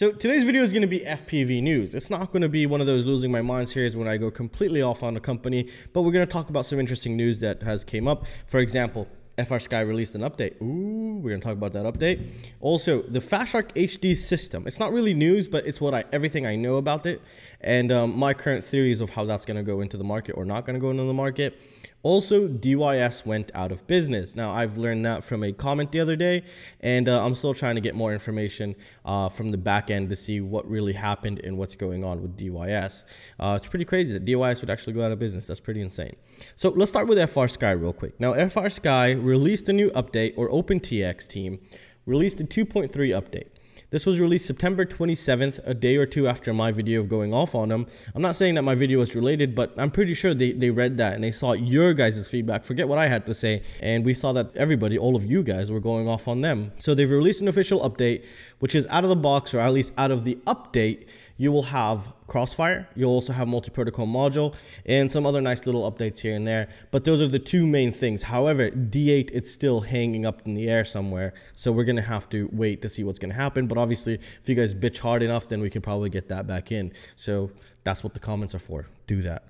So today's video is going to be FPV news. It's not going to be one of those losing my mind series when I go completely off on a company, but we're going to talk about some interesting news that has came up. For example, FrSky released an update. Ooh, we're gonna talk about that update. Also, the Fat HD system. It's not really news, but it's what I everything I know about it, and um, my current theories of how that's gonna go into the market or not gonna go into the market. Also, DYS went out of business. Now, I've learned that from a comment the other day, and uh, I'm still trying to get more information uh, from the back end to see what really happened and what's going on with DYS. Uh, it's pretty crazy that DYS would actually go out of business. That's pretty insane. So let's start with FrSky real quick. Now, FrSky released a new update, or OpenTX team released a 2.3 update. This was released September 27th, a day or two after my video of going off on them. I'm not saying that my video was related, but I'm pretty sure they, they read that and they saw your guys' feedback. Forget what I had to say. And we saw that everybody, all of you guys, were going off on them. So they've released an official update, which is out of the box, or at least out of the update, you will have Crossfire. You'll also have multi-protocol module and some other nice little updates here and there. But those are the two main things. However, D8, it's still hanging up in the air somewhere. So we're going to have to wait to see what's going to happen. But obviously, if you guys bitch hard enough, then we can probably get that back in. So that's what the comments are for. Do that.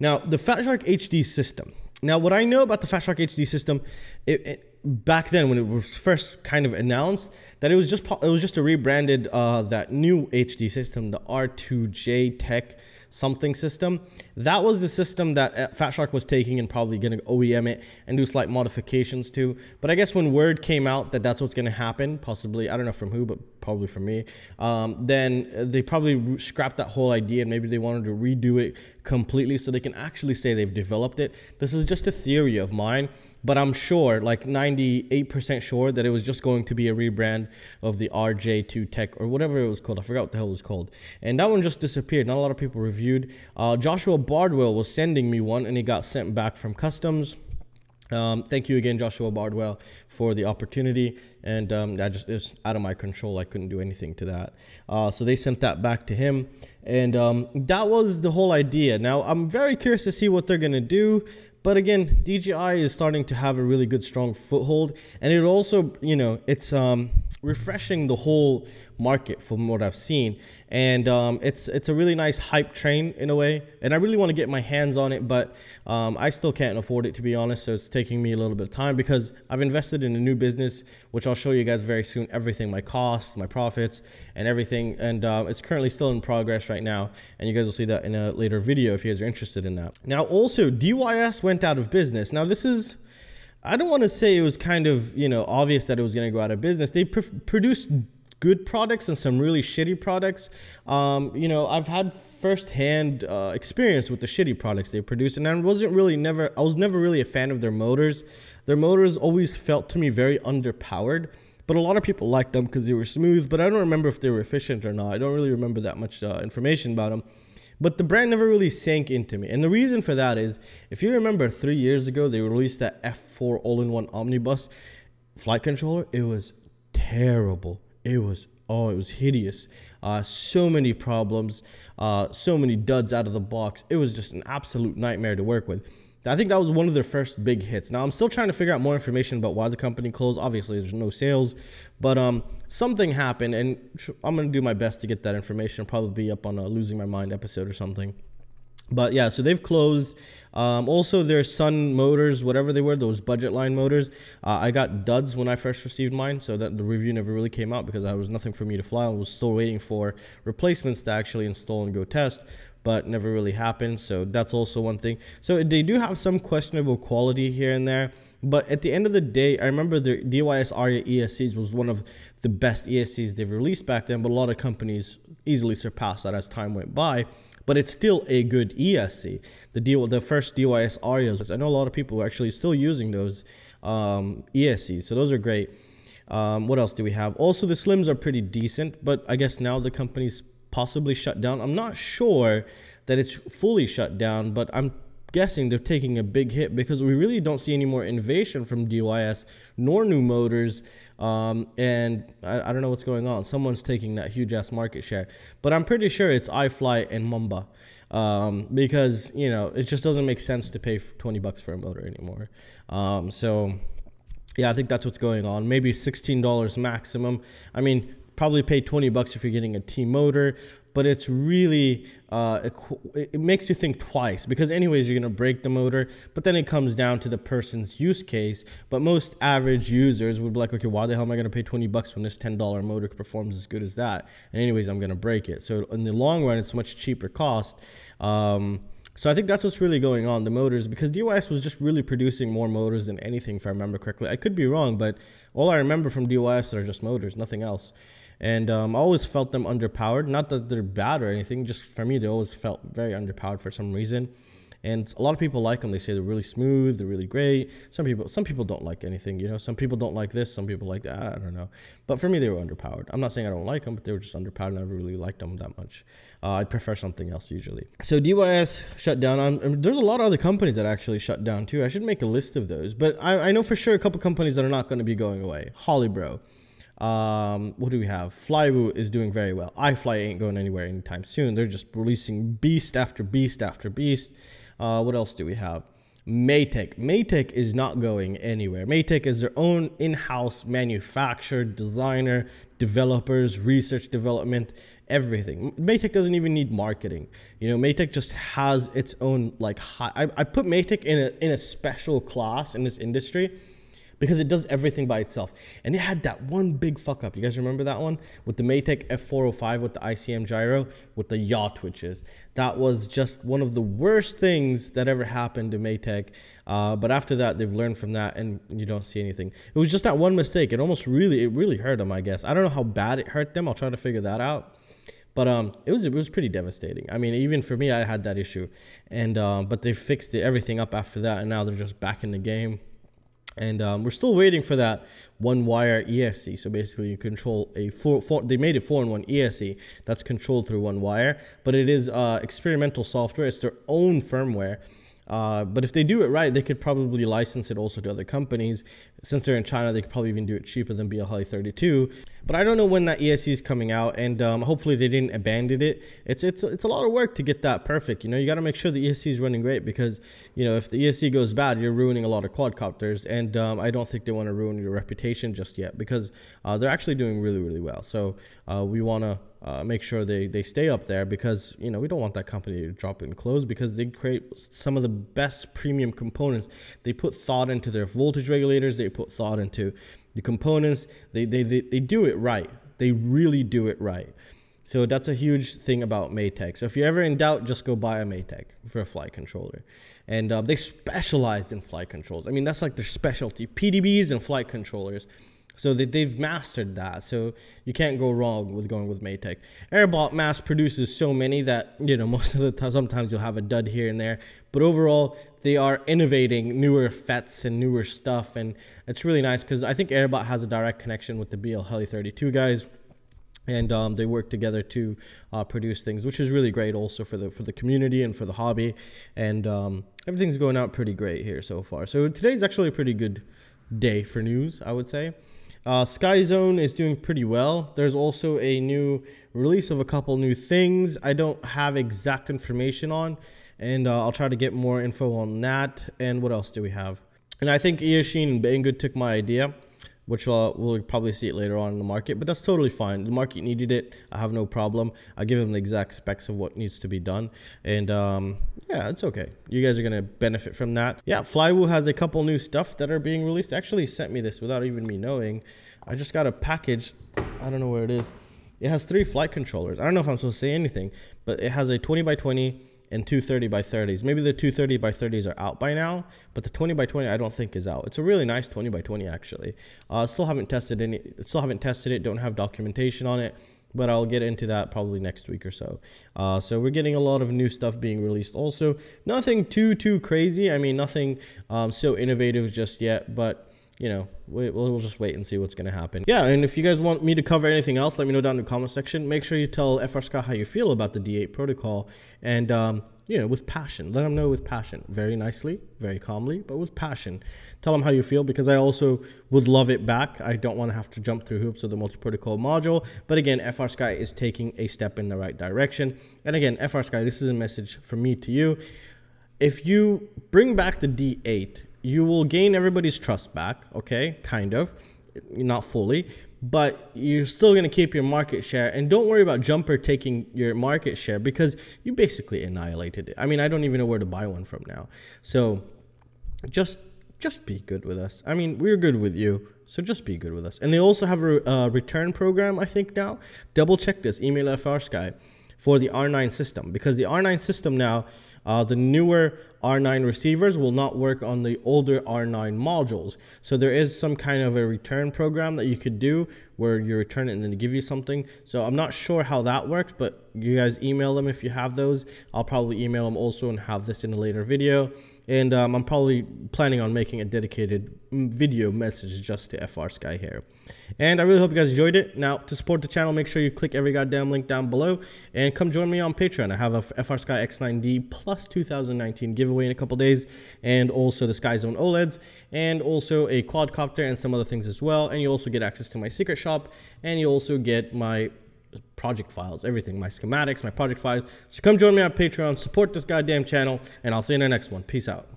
Now, the Fat Shark HD system. Now, what I know about the Fat Shark HD system, it, it back then when it was first kind of announced that it was just it was just a rebranded uh, that new HD system, the R2J Tech something system. That was the system that uh, Fat Shark was taking and probably going to OEM it and do slight modifications to. But I guess when word came out that that's what's going to happen, possibly I don't know from who, but probably from me, um, then they probably scrapped that whole idea and maybe they wanted to redo it completely so they can actually say they've developed it. This is just a theory of mine but I'm sure, like 98% sure, that it was just going to be a rebrand of the RJ2 Tech or whatever it was called. I forgot what the hell it was called. And that one just disappeared. Not a lot of people. Uh, Joshua Bardwell was sending me one, and he got sent back from customs. Um, thank you again, Joshua Bardwell, for the opportunity. And um, that just is out of my control. I couldn't do anything to that. Uh, so they sent that back to him. And um, that was the whole idea. Now, I'm very curious to see what they're going to do. But again, DJI is starting to have a really good, strong foothold. And it also, you know, it's um, refreshing the whole market from what I've seen. And um, it's it's a really nice hype train in a way. And I really want to get my hands on it, but um, I still can't afford it to be honest. So it's taking me a little bit of time because I've invested in a new business, which I'll show you guys very soon. Everything, my costs, my profits, and everything. And uh, it's currently still in progress right now. And you guys will see that in a later video if you guys are interested in that. Now, also, DYS went out of business. Now, this is I don't want to say it was kind of, you know, obvious that it was going to go out of business. They pr- produced good products and some really shitty products. Um, you know, I've had firsthand uh, experience with the shitty products they produced, and I wasn't really never, I was never really a fan of their motors. Their motors always felt to me very underpowered. But a lot of people liked them because they were smooth, but I don't remember if they were efficient or not. I don't really remember that much uh, information about them. But the brand never really sank into me. And the reason for that is, if you remember three years ago, they released that F4 all in one omnibus flight controller. It was terrible. It was, oh, it was hideous. Uh, so many problems, uh, so many duds out of the box. It was just an absolute nightmare to work with. I think that was one of their first big hits. Now I'm still trying to figure out more information about why the company closed. Obviously, there's no sales, but um, something happened, and I'm gonna do my best to get that information. I'll probably be up on a losing my mind episode or something. But yeah, so they've closed. Um, also, their Sun motors, whatever they were, those budget line motors, uh, I got duds when I first received mine, so that the review never really came out because I was nothing for me to fly. I was still waiting for replacements to actually install and go test but never really happened. So that's also one thing. So they do have some questionable quality here and there. But at the end of the day, I remember the DYS Aria ESCs was one of the best ESCs they've released back then, but a lot of companies easily surpassed that as time went by. But it's still a good ESC. The deal, the first DYS Arias, I know a lot of people are actually still using those um, ESCs, so those are great. Um, what else do we have? Also, the Slims are pretty decent, but I guess now the company's possibly shut down. I'm not sure that it's fully shut down, but I'm guessing they're taking a big hit because we really don't see any more innovation from DYS nor new motors. Um, and I, I, don't know what's going on. Someone's taking that huge ass market share, but I'm pretty sure it's iFly and Mamba um, because you know it just doesn't make sense to pay 20 bucks for a motor anymore. Um, so yeah, I think that's what's going on. Maybe $16 maximum. I mean, probably pay 20 bucks if you're getting a T motor, but it's really uh, it, it, makes you think twice because anyways you're gonna break the motor but then it comes down to the person's use case but most average users would be like okay why the hell am i gonna pay 20 bucks when this $10 motor performs as good as that? And anyways i'm gonna break it. So in the long run it's much cheaper cost. Um, so I think that's what's really going on the motors because DYS was just really producing more motors than anything if I remember correctly. I could be wrong, but all I remember from DYS are just motors, nothing else and um, I always felt them underpowered. Not that they're bad or anything, just for me, they always felt very underpowered for some reason. And a lot of people like them. They say they're really smooth, they're really great. Some people, some people don't like anything. You know, some people don't like this, some people like that. I don't know. But for me, they were underpowered. I'm not saying I don't like them, but they were just underpowered. I never really liked them that much. Uh, I'd prefer something else usually. So DYS shut down. On, I there's a lot of other companies that actually shut down too. I should make a list of those. But I, I know for sure a couple companies that are not going to be going away. Holybro. Um, what do we have? Flywoo is doing very well. iFly ain't going anywhere anytime soon. They're just releasing beast after beast after beast. Uh, what else do we have? Matek. Matek is not going anywhere. Matek is their own in-house manufacturer, designer, developers, research development, everything. Matek doesn't even need marketing. You know, Matek just has its own like high. I, I put Matek in a in a special class in this industry because it does everything by itself. And it had that one big fuck up. You guys remember that one with the Matek F405 with the ICM gyro with the yaw twitches. That was just one of the worst things that ever happened to Matek. Uh, but after that, they've learned from that, and you don't see anything. It was just that one mistake. It almost really, it really hurt them. I guess I don't know how bad it hurt them. I'll try to figure that out but um, it was it was pretty devastating. I mean, even for me, I had that issue, and um, but they fixed it, everything up after that, and now they're just back in the game. And um, we're still waiting for that one wire ESC. So basically, you control a four, four they made it four in one ESC that's controlled through one wire, but it is uh, experimental software. It's their own firmware. Uh, but if they do it right, they could probably license it also to other companies. Since they're in China, they could probably even do it cheaper than BLHeli 32. But I don't know when that ESC is coming out, and um, hopefully they didn't abandon it. It's it's it's a lot of work to get that perfect. You know, you got to make sure the ESC is running great because you know if the ESC goes bad, you're ruining a lot of quadcopters, and um, I don't think they want to ruin your reputation just yet because uh, they're actually doing really really well. So uh, we want to uh, make sure they, they stay up there because you know we don't want that company to drop and close because they create some of the best premium components they put thought into their voltage regulators they put thought into the components they, they, they, they do it right they really do it right so that's a huge thing about Matek. So if you're ever in doubt, just go buy a Matek for a flight controller. And uh, they specialize in flight controls. I mean, that's like their specialty, PDBs and flight controllers. So they, they've mastered that. So you can't go wrong with going with Matek. Airbot mass produces so many that, you know, most of the time, sometimes you'll have a dud here and there. But overall, they are innovating newer FETs and newer stuff. And it's really nice because I think Airbot has a direct connection with the BLHeli 32 guys and um, they work together to uh, produce things, which is really great also for the for the community and for the hobby. And um, everything's going out pretty great here so far. So today's actually a pretty good day for news, I would say. Uh, Skyzone is doing pretty well. There's also a new release of a couple new things I don't have exact information on, and uh, I'll try to get more info on that. And what else do we have? And I think Eachine and Banggood took my idea which we'll, we'll probably see it later on in the market, but that's totally fine. The market needed it. I have no problem. I give them the exact specs of what needs to be done. And um, yeah, it's okay. You guys are going to benefit from that. Yeah, Flywoo has a couple new stuff that are being released. Actually sent me this without even me knowing. I just got a package. I don't know where it is. It has three flight controllers. I don't know if I'm supposed to say anything, but it has a 20 by 20 and 230 by 30s. Maybe the 230 by 30s are out by now, but the 20 by 20 I don't think is out. It's a really nice 20 by 20 actually. Uh, still haven't tested any. Still haven't tested it. Don't have documentation on it, but I'll get into that probably next week or so. Uh, so we're getting a lot of new stuff being released. Also, nothing too too crazy. I mean, nothing um, so innovative just yet, but you know, we, we'll just wait and see what's going to happen. Yeah, and if you guys want me to cover anything else, let me know down in the comment section. Make sure you tell FrSky how you feel about the D8 protocol and, um, you know, with passion. Let them know with passion. Very nicely, very calmly, but with passion. Tell them how you feel because I also would love it back. I don't want to have to jump through hoops of the multi-protocol module. But again, FrSky is taking a step in the right direction. And again, FrSky, this is a message from me to you. If you bring back the D8 you will gain everybody's trust back, okay? Kind of, not fully, but you're still going to keep your market share. And don't worry about Jumper taking your market share because you basically annihilated it. I mean, I don't even know where to buy one from now. So just just be good with us. I mean, we're good with you, so just be good with us. And they also have a return program, I think now. Double check this. Email FrSky for the R9 system because the R9 system now, uh, the newer R9 receivers will not work on the older R9 modules. So there is some kind of a return program that you could do where you return it and then they give you something. So I'm not sure how that works, but you guys email them if you have those. I'll probably email them also and have this in a later video. And um, I'm probably planning on making a dedicated video message just to FrSky here. And I really hope you guys enjoyed it. Now, to support the channel, make sure you click every goddamn link down below and come join me on Patreon. I have a FrSky X9D plus 2019 giveaway in a couple days and also the Skyzone OLEDs and also a quadcopter and some other things as well. And you also get access to my secret shop and you also get my project files, everything, my schematics, my project files. So come join me on Patreon, support this goddamn channel, and I'll see you in the next one. Peace out.